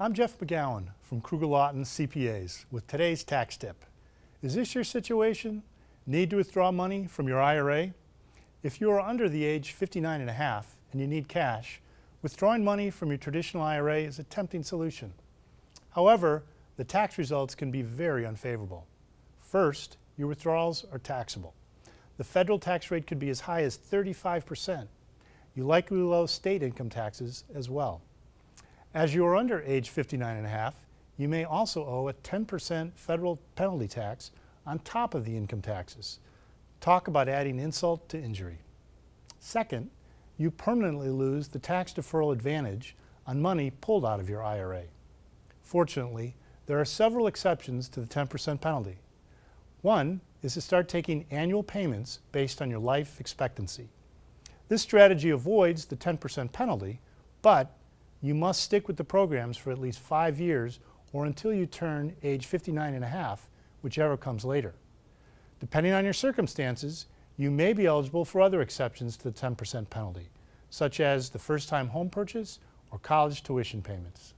I'm Jeff McGowan from Kruggel Lawton CPAs with today's tax tip. Is this your situation? Need to withdraw money from your IRA? If you are under the age 59 and a half and you need cash, withdrawing money from your traditional IRA is a tempting solution. However, the tax results can be very unfavorable. First, your withdrawals are taxable. The federal tax rate could be as high as 35%. You likely will owe state income taxes as well. As you are under age 59 and a half, you may also owe a 10% federal penalty tax on top of the income taxes. Talk about adding insult to injury. Second, you permanently lose the tax deferral advantage on money pulled out of your IRA. Fortunately, there are several exceptions to the 10% penalty. One is to start taking annual payments based on your life expectancy. This strategy avoids the 10% penalty, but you must stick with the programs for at least five years or until you turn age 59 and a half, whichever comes later. Depending on your circumstances, you may be eligible for other exceptions to the 10% penalty, such as the first time home purchase or college tuition payments.